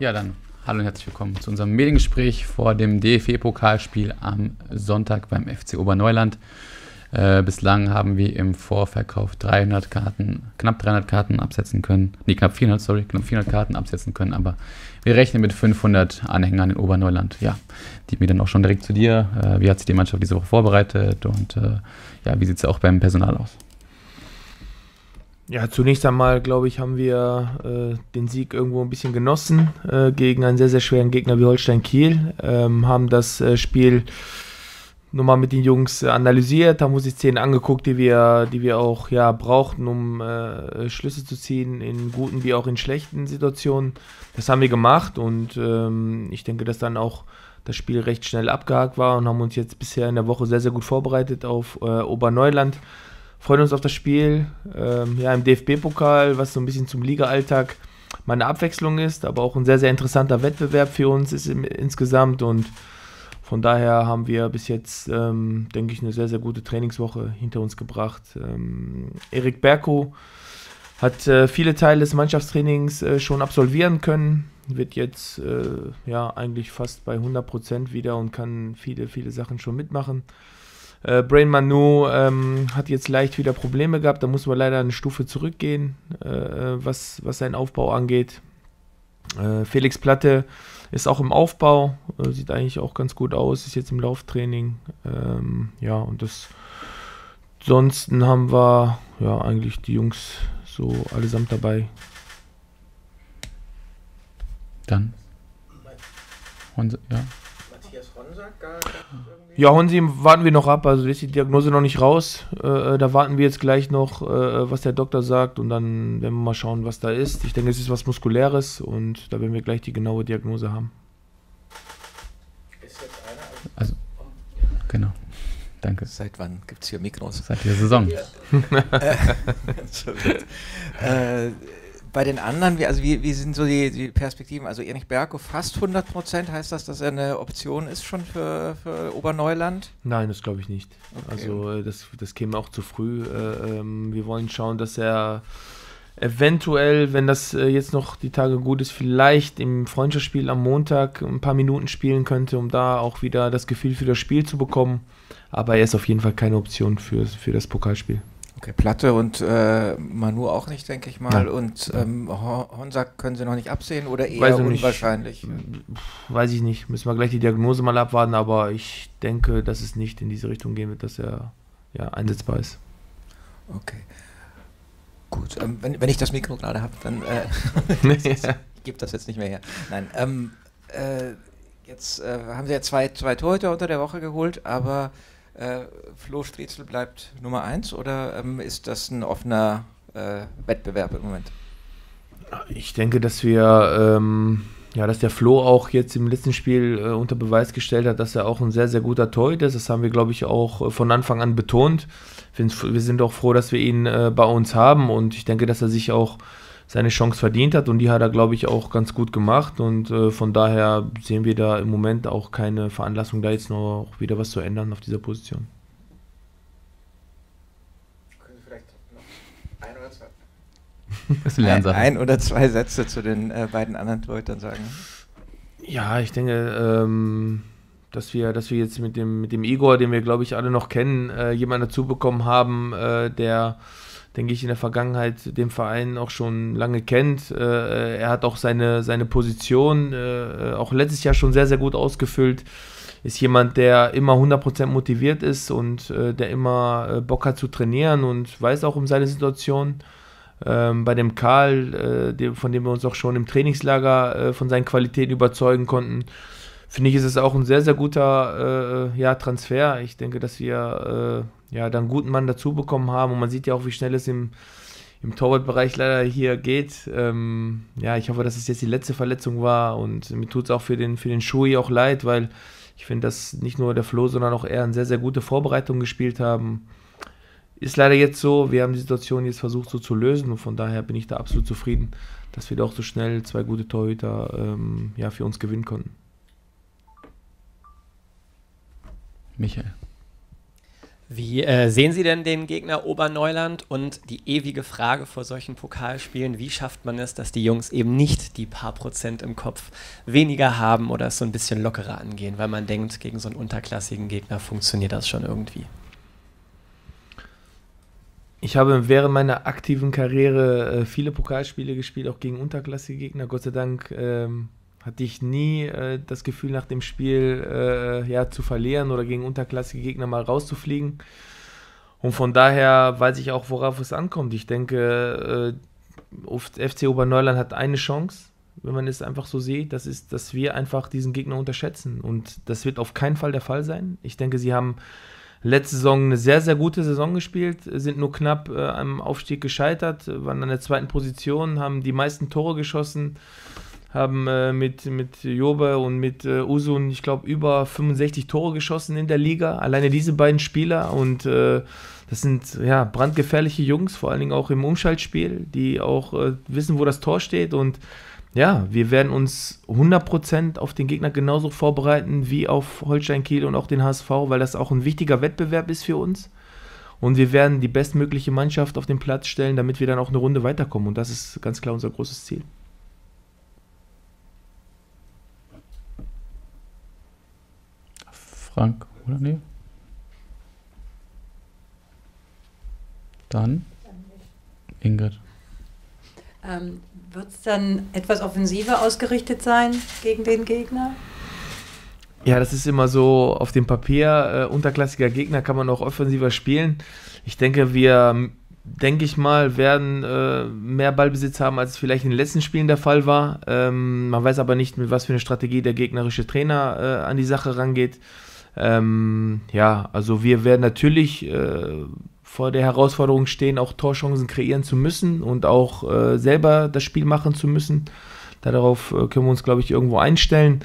Ja, dann hallo und herzlich willkommen zu unserem Mediengespräch vor dem DFB-Pokalspiel am Sonntag beim FC Oberneuland. Äh, bislang haben wir im Vorverkauf 300 Karten, knapp 300 Karten absetzen können. Nee, knapp 400, sorry, knapp 400 Karten absetzen können, aber wir rechnen mit 500 Anhängern in Oberneuland. Ja, die mir dann auch schon direkt zu dir. Äh, wie hat sich die Mannschaft diese Woche vorbereitet und äh, ja, wie sieht es auch beim Personal aus? Ja, zunächst einmal, glaube ich, haben wir äh, den Sieg irgendwo ein bisschen genossen äh, gegen einen sehr, sehr schweren Gegner wie Holstein Kiel. Ähm, haben das äh, Spiel nochmal mit den Jungs analysiert, haben uns die Szenen angeguckt, die wir, die wir auch ja, brauchten, um äh, Schlüsse zu ziehen, in guten wie auch in schlechten Situationen. Das haben wir gemacht und ähm, ich denke, dass dann auch das Spiel recht schnell abgehakt war und haben uns jetzt bisher in der Woche sehr, sehr gut vorbereitet auf äh, Oberneuland freuen uns auf das Spiel ähm, ja, im DFB-Pokal, was so ein bisschen zum Liga-Alltag mal eine Abwechslung ist, aber auch ein sehr, sehr interessanter Wettbewerb für uns ist im, insgesamt und von daher haben wir bis jetzt, ähm, denke ich, eine sehr, sehr gute Trainingswoche hinter uns gebracht. Ähm, Erik Berko hat äh, viele Teile des Mannschaftstrainings äh, schon absolvieren können, wird jetzt äh, ja eigentlich fast bei 100% wieder und kann viele, viele Sachen schon mitmachen. Äh, Brain Manu ähm, hat jetzt leicht wieder Probleme gehabt, da muss man leider eine Stufe zurückgehen, äh, was, was seinen Aufbau angeht. Äh, Felix Platte ist auch im Aufbau, äh, sieht eigentlich auch ganz gut aus, ist jetzt im Lauftraining. Ähm, ja, und das ansonsten haben wir ja eigentlich die Jungs so allesamt dabei. Dann. Und, ja. Ja, Honsi warten wir noch ab, also ist die Diagnose noch nicht raus. Äh, da warten wir jetzt gleich noch, äh, was der Doktor sagt und dann werden wir mal schauen, was da ist. Ich denke, es ist was Muskuläres und da werden wir gleich die genaue Diagnose haben. Ist jetzt Also, genau. Danke. Seit wann gibt es hier Mikros? Seit der Saison. äh, bei den anderen, wie, also wie, wie sind so die, die Perspektiven? Also Erich Berko fast 100 Prozent, heißt das, dass er eine Option ist schon für, für Oberneuland? Nein, das glaube ich nicht. Okay. Also äh, das, das käme auch zu früh. Äh, ähm, wir wollen schauen, dass er eventuell, wenn das äh, jetzt noch die Tage gut ist, vielleicht im Freundschaftsspiel am Montag ein paar Minuten spielen könnte, um da auch wieder das Gefühl für das Spiel zu bekommen. Aber er ist auf jeden Fall keine Option für, für das Pokalspiel. Okay, Platte und äh, Manu auch nicht, denke ich mal. Ja. Und ähm, Honsack können sie noch nicht absehen oder eher Weiß unwahrscheinlich? Nicht. Weiß ich nicht. Müssen wir gleich die Diagnose mal abwarten, aber ich denke, dass es nicht in diese Richtung gehen wird, dass er ja, einsetzbar ist. Okay. Gut, ähm, wenn, wenn ich das Mikro gerade habe, dann äh, ich gebe das jetzt nicht mehr her. Nein, ähm, äh, jetzt äh, haben sie ja zwei, zwei Torhüter unter der Woche geholt, aber äh, Flo Striezel bleibt Nummer 1 oder ähm, ist das ein offener äh, Wettbewerb im Moment? Ich denke, dass wir, ähm, ja, dass der Flo auch jetzt im letzten Spiel äh, unter Beweis gestellt hat, dass er auch ein sehr, sehr guter Torhüter ist. Das haben wir, glaube ich, auch äh, von Anfang an betont. Wir sind auch froh, dass wir ihn äh, bei uns haben und ich denke, dass er sich auch seine Chance verdient hat und die hat er, glaube ich, auch ganz gut gemacht und äh, von daher sehen wir da im Moment auch keine Veranlassung, da jetzt noch wieder was zu ändern auf dieser Position. Können Sie vielleicht noch ein oder zwei, ein, ein, oder zwei Sätze zu den äh, beiden anderen Torhütern sagen? Ja, ich denke, ähm, dass wir, dass wir jetzt mit dem, mit dem Igor, den wir, glaube ich, alle noch kennen, äh, jemanden dazu bekommen haben, äh, der denke ich, in der Vergangenheit den Verein auch schon lange kennt. Äh, er hat auch seine, seine Position äh, auch letztes Jahr schon sehr, sehr gut ausgefüllt. Ist jemand, der immer 100% motiviert ist und äh, der immer äh, Bock hat zu trainieren und weiß auch um seine Situation. Ähm, bei dem Karl, äh, dem, von dem wir uns auch schon im Trainingslager äh, von seinen Qualitäten überzeugen konnten, finde ich, ist es auch ein sehr, sehr guter ja, Transfer. Ich denke, dass wir ja, dann einen guten Mann dazu bekommen haben. Und man sieht ja auch, wie schnell es im, im Torwartbereich leider hier geht. Ähm, ja, ich hoffe, dass es jetzt die letzte Verletzung war. Und mir tut es auch für den, für den Schui auch leid, weil ich finde, dass nicht nur der Flo, sondern auch er eine sehr, sehr gute Vorbereitung gespielt haben. Ist leider jetzt so, wir haben die Situation jetzt versucht so zu lösen und von daher bin ich da absolut zufrieden, dass wir doch so schnell zwei gute Torhüter ähm, ja, für uns gewinnen konnten. Michael. Wie äh, sehen Sie denn den Gegner Oberneuland und die ewige Frage vor solchen Pokalspielen, wie schafft man es, dass die Jungs eben nicht die paar Prozent im Kopf weniger haben oder es so ein bisschen lockerer angehen, weil man denkt, gegen so einen unterklassigen Gegner funktioniert das schon irgendwie? Ich habe während meiner aktiven Karriere äh, viele Pokalspiele gespielt, auch gegen unterklassige Gegner. Gott sei Dank ähm, hatte ich nie äh, das Gefühl, nach dem Spiel äh, ja, zu verlieren oder gegen unterklassige Gegner mal rauszufliegen. Und von daher weiß ich auch, worauf es ankommt. Ich denke, äh, FC Oberneuland hat eine Chance, wenn man es einfach so sieht. Das ist, dass wir einfach diesen Gegner unterschätzen. Und das wird auf keinen Fall der Fall sein. Ich denke, sie haben letzte Saison eine sehr, sehr gute Saison gespielt, sind nur knapp äh, am Aufstieg gescheitert, waren an der zweiten Position, haben die meisten Tore geschossen haben äh, mit, mit Jobe und mit äh, Usun, ich glaube, über 65 Tore geschossen in der Liga. Alleine diese beiden Spieler und äh, das sind ja brandgefährliche Jungs, vor allen Dingen auch im Umschaltspiel, die auch äh, wissen, wo das Tor steht und ja, wir werden uns 100% auf den Gegner genauso vorbereiten wie auf Holstein Kiel und auch den HSV, weil das auch ein wichtiger Wettbewerb ist für uns. Und wir werden die bestmögliche Mannschaft auf den Platz stellen, damit wir dann auch eine Runde weiterkommen. Und das ist ganz klar unser großes Ziel. Frank, oder nee? Dann Ingrid. Ähm, Wird es dann etwas offensiver ausgerichtet sein gegen den Gegner? Ja, das ist immer so auf dem Papier. Äh, unterklassiger Gegner kann man auch offensiver spielen. Ich denke, wir, denke ich mal, werden äh, mehr Ballbesitz haben, als es vielleicht in den letzten Spielen der Fall war. Ähm, man weiß aber nicht, mit was für eine Strategie der gegnerische Trainer äh, an die Sache rangeht. Ähm, ja, also wir werden natürlich äh, vor der Herausforderung stehen, auch Torchancen kreieren zu müssen und auch äh, selber das Spiel machen zu müssen. Darauf äh, können wir uns, glaube ich, irgendwo einstellen.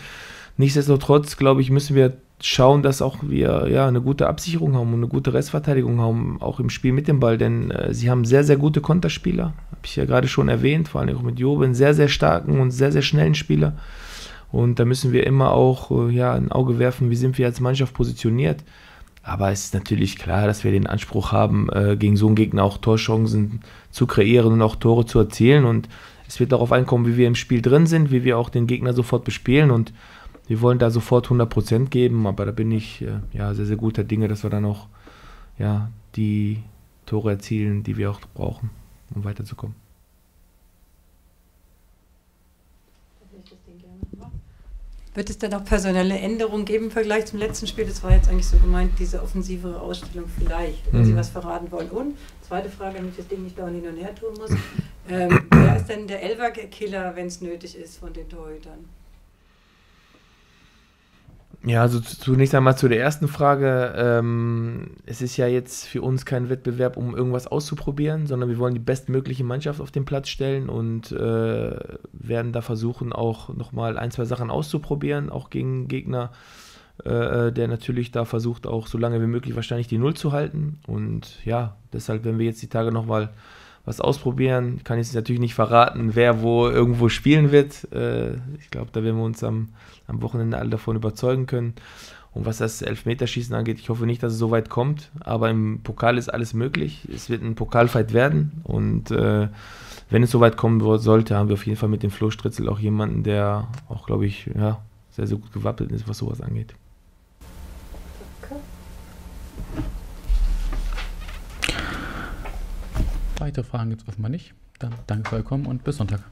Nichtsdestotrotz, glaube ich, müssen wir schauen, dass auch wir ja eine gute Absicherung haben und eine gute Restverteidigung haben, auch im Spiel mit dem Ball, denn äh, sie haben sehr, sehr gute Konterspieler, habe ich ja gerade schon erwähnt, vor allem auch mit Jobe, einen sehr, sehr starken und sehr, sehr schnellen Spieler. Und da müssen wir immer auch äh, ja, ein Auge werfen, wie sind wir als Mannschaft positioniert. Aber es ist natürlich klar, dass wir den Anspruch haben, äh, gegen so einen Gegner auch Torchancen zu kreieren und auch Tore zu erzielen. Und es wird darauf ankommen, wie wir im Spiel drin sind, wie wir auch den Gegner sofort bespielen. Und wir wollen da sofort 100% geben. Aber da bin ich äh, ja, sehr, sehr guter Dinge, dass wir dann auch ja, die Tore erzielen, die wir auch brauchen, um weiterzukommen. Wird es denn auch personelle Änderungen geben im Vergleich zum letzten Spiel? Das war jetzt eigentlich so gemeint, diese offensivere Ausstellung vielleicht, wenn mhm. Sie was verraten wollen. Und zweite Frage, damit ich das Ding nicht dauernd hin und her tun muss. Ähm, wer ist denn der Elver-Killer, wenn es nötig ist, von den Torhütern? Ja, also zunächst einmal zu der ersten Frage. Ähm, es ist ja jetzt für uns kein Wettbewerb, um irgendwas auszuprobieren, sondern wir wollen die bestmögliche Mannschaft auf den Platz stellen und äh, werden da versuchen, auch nochmal ein, zwei Sachen auszuprobieren, auch gegen Gegner, äh, der natürlich da versucht, auch so lange wie möglich wahrscheinlich die Null zu halten. Und ja, deshalb werden wir jetzt die Tage nochmal was ausprobieren. Kann ich natürlich nicht verraten, wer wo irgendwo spielen wird. Äh, ich glaube, da werden wir uns am, am Wochenende alle davon überzeugen können. Und was das Elfmeterschießen angeht, ich hoffe nicht, dass es so weit kommt, aber im Pokal ist alles möglich. Es wird ein Pokalfight werden und äh, wenn es so weit kommen sollte, haben wir auf jeden Fall mit dem Flo Stritzel auch jemanden, der auch, glaube ich, ja, sehr, sehr gut gewappnet ist, was sowas angeht. Weitere Fragen gibt es offenbar nicht. Dann danke für euer Kommen und bis Sonntag.